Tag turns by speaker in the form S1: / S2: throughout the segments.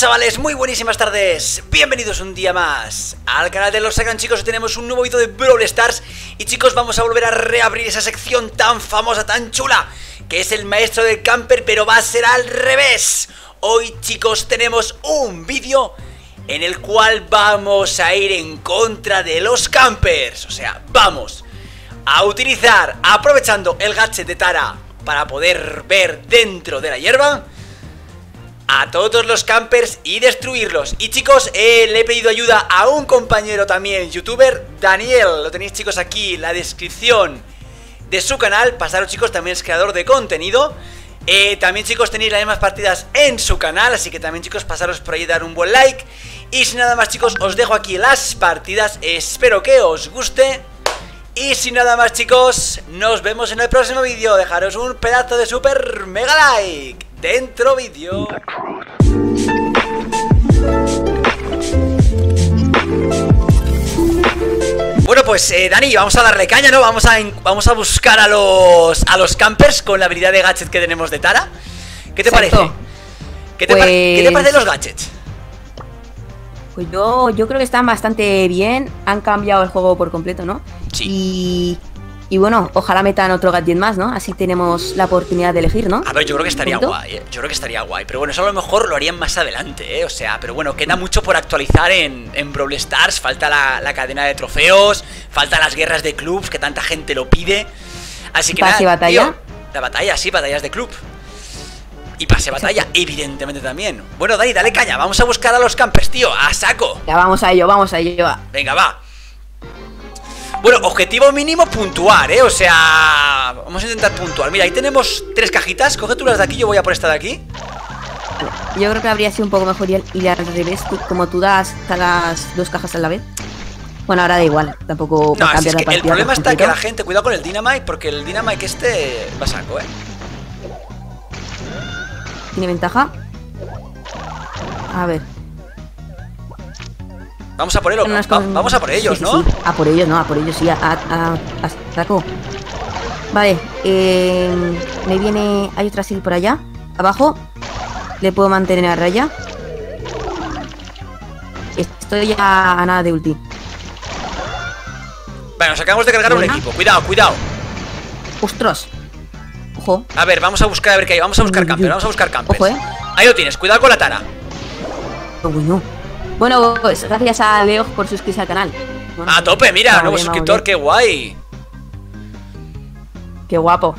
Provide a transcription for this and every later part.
S1: chavales? Muy buenísimas tardes. Bienvenidos un día más al canal de Los Sagan chicos. Tenemos un nuevo vídeo de Brawl Stars Y chicos vamos a volver a reabrir esa sección tan famosa, tan chula Que es el maestro del camper pero va a ser al revés. Hoy chicos tenemos un vídeo en el cual vamos a ir en contra de los campers. O sea, vamos a utilizar, aprovechando el gadget de Tara para poder ver dentro de la hierba a todos los campers y destruirlos. Y chicos, eh, le he pedido ayuda a un compañero también, youtuber, Daniel. Lo tenéis chicos aquí la descripción de su canal. Pasaros chicos, también es creador de contenido. Eh, También chicos tenéis las mismas partidas en su canal Así que también chicos pasaros por ahí dar un buen like. Y sin nada más chicos, os dejo aquí las partidas. Espero que os guste. Y sin nada más chicos, nos vemos en el próximo vídeo. Dejaros un pedazo de super mega like Dentro vídeo Bueno pues eh, Dani, vamos a darle caña, ¿no? Vamos a, vamos a buscar a los, a los campers con la habilidad de gadget que tenemos de Tara ¿Qué te parece? ¿Qué te, ¿Qué te parece los
S2: pues
S1: gadgets?
S2: Pues yo, yo creo que están bastante bien. Han cambiado el juego por completo, ¿no?
S1: Sí.
S2: Y, y bueno, ojalá metan otro gadget más, ¿no? Así tenemos la oportunidad de elegir, ¿no?
S1: A ver, yo creo que estaría guay, ¿eh? Yo creo que estaría guay. Pero bueno, eso a lo mejor lo harían más adelante, ¿eh? O sea, pero bueno, queda mucho por actualizar en, en Brawl Stars. Falta la, cadena de trofeos, falta las guerras de clubs, que tanta gente lo pide. Así que
S2: nada, batalla?
S1: la batalla, sí, batallas de club. Y pase batalla, evidentemente también. Bueno, Dani, dale caña. Vamos a buscar a los campers, tío. A saco.
S2: Ya vamos a ello, vamos a ello.
S1: Venga, va. Bueno, objetivo mínimo puntuar, ¿eh? O sea, vamos a intentar puntuar. Mira, ahí tenemos tres cajitas. Coge tú las de aquí, yo voy a por esta de aquí.
S2: yo creo que habría sido un poco mejor ir al revés, como tú das cada dos cajas a la vez. Bueno, ahora da igual, tampoco
S1: no, es que El problema está que la gente, cuidado con el Dynamite, porque el Dynamite este va a saco, ¿eh?
S2: ¿Tiene ventaja? A ver.
S1: Vamos a por él, vamos a por ellos, ¿no?
S2: A por ellos, no, a por ellos, sí, a, a, saco. Vale, eh, me viene... Hay otra sil por allá, abajo. Le puedo mantener a raya. Estoy ya a nada de ulti.
S1: Vale, nos acabamos de cargar un equipo. Cuidado, cuidado.
S2: Ostras.
S1: A ver, vamos a buscar a ver qué hay. Vamos a buscar camper, vamos a buscar camper.
S2: ¿eh?
S1: Ahí lo tienes, cuidado con la tara.
S2: Bueno. Bueno, pues gracias a Leo por suscribirse al canal.
S1: a tope, mira, nuevo suscriptor, qué guay.
S2: Qué guapo.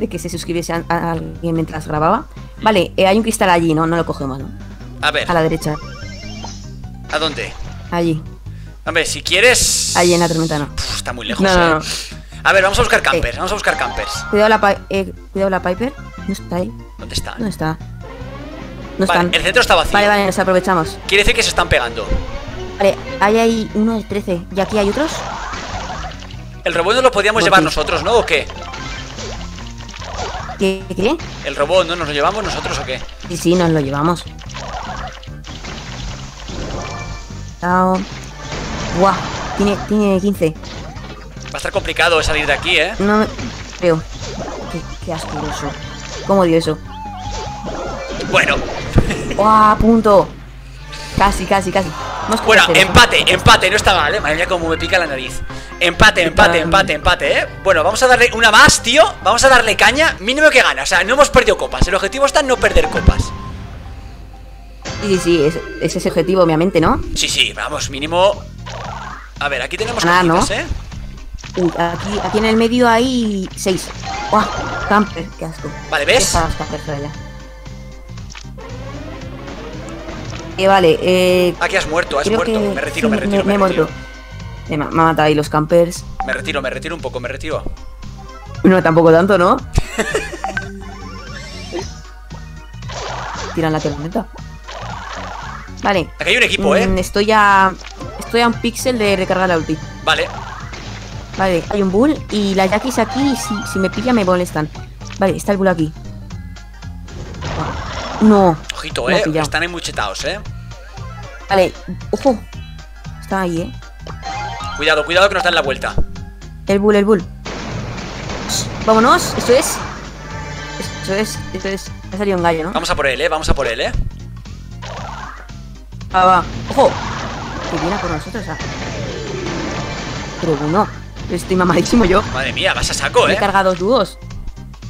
S2: De que se suscribiese a, alguien mientras grababa. Vale, eh, hay un cristal allí, ¿no? No lo cogemos, ¿no?
S1: A ver.
S2: A la derecha.
S1: ¿A dónde?
S2: Allí.
S1: A ver, si quieres.
S2: Allí en la tormenta, no.
S1: está muy lejos, no, eh. A ver, vamos a buscar campers, vamos a buscar campers.
S2: Cuidado la, eh, cuidado la Piper. No está ahí.
S1: ¿Dónde está?
S2: ¿Dónde está? No están.
S1: El centro está vacío.
S2: Vale, vale, nos aprovechamos.
S1: Quiere decir que se están pegando.
S2: Vale, ahí hay uno de 13. ¿Y aquí hay otros?
S1: El robot no lo podíamos llevar nosotros, ¿no? ¿O qué?
S2: ¿Qué? ¿Qué?
S1: El robot, ¿no? ¿Nos lo llevamos nosotros o qué?
S2: Sí, sí, nos lo llevamos. Chao. Buah, tiene, tiene 15.
S1: Va a estar complicado salir de aquí, ¿eh?
S2: No me... Creo. Qué, qué asqueroso. ¿Cómo dio eso?
S1: Bueno.
S2: ¡Wow! Punto. Casi, casi, casi.
S1: bueno, empate, empate, no está mal, ¿eh? Madre mía, como me pica la nariz. Empate, empate, empate, empate, ¿eh? Bueno, vamos a darle una más, tío. Vamos a darle caña. Mínimo que gana. O sea, no hemos perdido copas. El objetivo está en no perder copas.
S2: Sí, sí, sí. Es, ese objetivo, obviamente, ¿no?
S1: Sí, sí, vamos, mínimo. A ver, aquí tenemos
S2: ah, ¿no? ¿eh? Uy, aquí, aquí en el medio hay seis. ¡Guau! Camper, qué asco.
S1: Vale, ¿ves?
S2: Eh, vale, eh.
S1: Aquí has muerto, has muerto. Me retiro, me retiro.
S2: Me, he muerto. me, ha matado ahí los campers.
S1: Me retiro, me retiro un poco, me retiro.
S2: No, tampoco tanto, ¿no? Tiran la tormenta. Vale.
S1: Aquí hay un equipo, ¿eh? Mm,
S2: estoy a. Estoy a un píxel de recargar la ulti.
S1: Vale.
S2: Vale, hay un bull y las yakis aquí, si, si me pilla, me molestan. Vale, está el bull aquí. No.
S1: Ojito, eh. Están eh.
S2: Vale, ojo. Está ahí, eh.
S1: Cuidado, cuidado que nos dan la vuelta.
S2: El bull, el bull. Vámonos, esto es. Esto es, esto es. Ha salido un gallo, ¿no?
S1: Vamos a por él, eh. Vamos a por él, eh.
S2: Va, va. ¡Ojo! Que viene a por nosotros, ah. Pero bueno, estoy mamadísimo yo.
S1: Madre mía, vas a saco,
S2: Me he
S1: ¿eh?
S2: cargado dos dúos.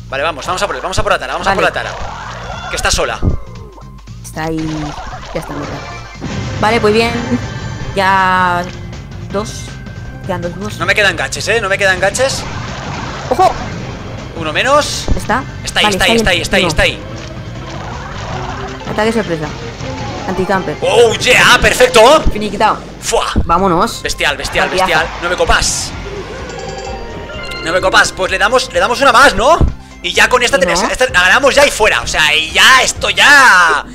S1: Vale, vamos, vamos a por él, vamos a por la tara, vamos a por la tara. Que está sola.
S2: Está ahí. Ya está muerta. Vale, pues bien. Ya. Dos. Quedan dos dúos.
S1: No me quedan gaches, ¿eh? No me quedan gaches.
S2: ¡Ojo!
S1: Uno menos.
S2: ¿Está?
S1: Está ahí,
S2: Vale,
S1: está ahí, está ahí, está ahí, está ahí.
S2: Ataque sorpresa. Anticamper.
S1: ¡Oh, yeah! ¡Perfecto!
S2: Finiquitado.
S1: ¡Fua!
S2: Vámonos.
S1: Bestial, bestial, bestial. No me copas. No me copas. Pues le damos, le damos una más, ¿no? Y ya con esta,
S2: ¿no?
S1: esta la ganamos ya y fuera. O sea, y ya, esto ya.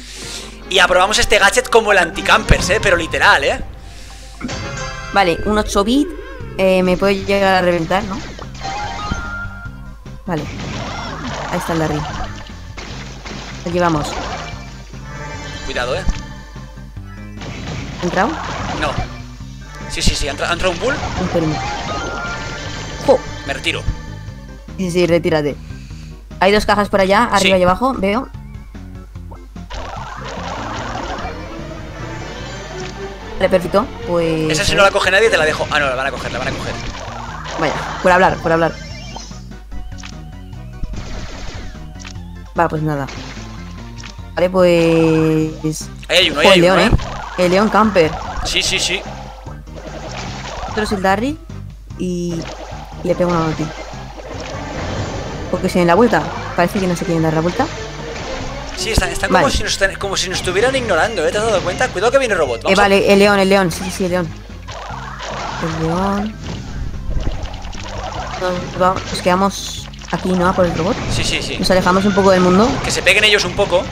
S1: Y aprobamos este gadget como el anticampers, ¿eh? Pero literal, ¿eh?
S2: Vale, un 8 bit. eh, me puede llegar a reventar, ¿no? Vale. Ahí está el Larry. Lo llevamos.
S1: Cuidado, ¿eh?
S2: ¿Entrado?
S1: No. Sí, sí, sí. ¿Ha entra- ha entrado un bull?
S2: Un. ¡Jo!
S1: Me retiro.
S2: Sí, sí, retírate. Hay dos cajas por allá, arriba
S1: Sí.
S2: y abajo, veo. Vale, perfecto. Pues.
S1: Esa si no la coge nadie te la dejo. Ah, no, la van a coger, la van a coger.
S2: Vaya, por hablar, por hablar. Va, pues nada. Vale, pues.
S1: Ahí hay uno, ahí hay
S2: el
S1: uno,
S2: león,
S1: ¿eh?
S2: ¿eh? El león camper.
S1: Sí, sí, sí.
S2: Otro es el Darry. Y. y le pego una noti. Porque se den la vuelta. Parece que no se quieren dar la vuelta.
S1: Sí, están, están como, si nos como si nos estuvieran ignorando, ¿eh? ¿Te has dado cuenta? Cuidado que viene el robot.
S2: Eh,
S1: a-
S2: vale, el león, el león. Sí, sí, sí, el león. El león. Nos, quedamos aquí, ¿no? A por el robot.
S1: Sí, sí, sí.
S2: Nos alejamos un poco del mundo.
S1: Que se peguen ellos un poco.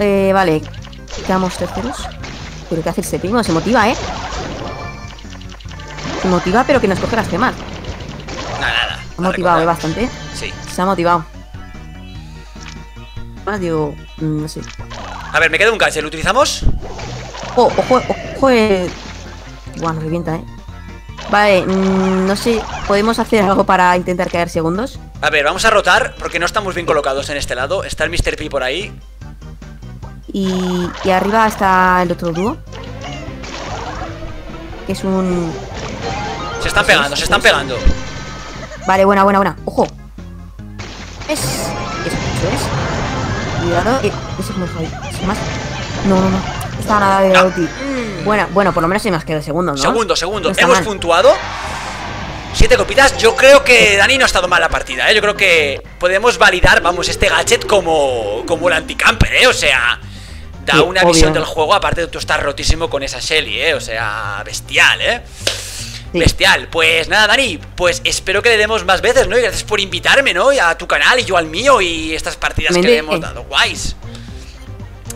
S2: Eh, vale. Quedamos terceros. Pero ¿qué hace este primo? Se motiva, ¿eh? Se motiva, pero que nos coge las gemas.
S1: Nada, nada.
S2: Se ha motivado, ¿eh? Bastante.
S1: Sí.
S2: Se ha motivado. Digo, mm, no sé.
S1: A ver, me queda un gadget. ¿Lo utilizamos?
S2: Ojo, ojo, ojo. Eh... Buah, nos revienta, ¿eh? Vale, mm, no sé. ¿Podemos hacer algo para intentar caer segundos?
S1: A ver, vamos a rotar porque no estamos bien colocados en este lado. Está el Mr. P por ahí.
S2: Y, y arriba está el otro dúo. Que es un...
S1: Se están pegando, se están pegando.
S2: Vale, buena, buena, buena. Ojo. Es. Eso, eso es. Cuidado. Eh, ese es muy jodido. ¿Es más? No, no, no. Estaba nada de
S1: Ah.
S2: ulti. Buena, bueno, por lo menos hay más que de segundos, ¿no?
S1: Segundo, segundo.
S2: No está
S1: Hemos
S2: mal.
S1: puntuado. Siete copitas. Yo creo que Dani no ha estado mal la partida, ¿eh? Yo creo que podemos validar, vamos, este gadget como, como el anticamper, ¿eh? O sea, da
S2: Sí,
S1: una
S2: obvio.
S1: visión del juego. Aparte de tú estás rotísimo con esa Shelly, ¿eh? O sea, bestial, ¿eh?
S2: Sí.
S1: Bestial. Pues nada, Dani, pues espero que le demos más veces, ¿no? Y gracias por invitarme, ¿no? Y a tu canal y yo al mío y estas partidas que le hemos dado guays.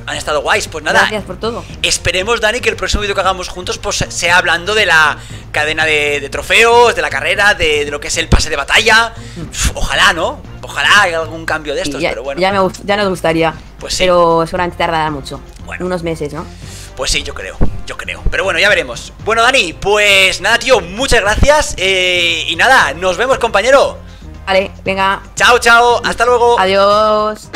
S1: Han estado guays, pues nada.
S2: Gracias por todo.
S1: Esperemos, Dani, que el próximo vídeo que hagamos juntos pues sea hablando de la cadena de, de trofeos, de la carrera, de, de lo que es el pase de batalla. Uf, ojalá, ¿no? Ojalá haya algún cambio de
S2: Sí,
S1: estos,
S2: ya,
S1: pero bueno.
S2: ya, me ya nos gustaría.
S1: Pues sí.
S2: Pero seguramente tardará mucho.
S1: Bueno.
S2: Unos meses, ¿no?
S1: Pues sí, yo creo, yo creo. Pero bueno, ya veremos. Bueno, Dani, pues nada, tío, muchas gracias. eh, y nada, nos vemos, compañero.
S2: Vale, venga.
S1: Chao, chao, hasta luego.
S2: Adiós.